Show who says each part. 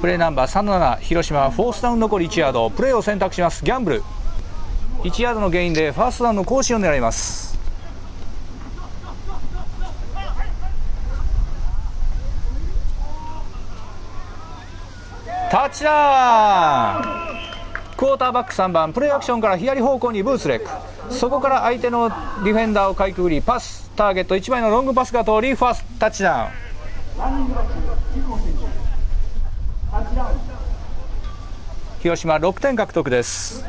Speaker 1: プレーナンバー37広島フォースダウン残り1ヤード。プレーを選択しますギャンブル。1ヤードのゲインでファーストダウンの更新を狙います。タッチダウン。クォーターバック3番プレーアクションから左方向にブースレック。そこから相手のディフェンダーをかいくぐりパスターゲット1枚のロングパスが通りファーストタッチダウン。広島6点獲得です。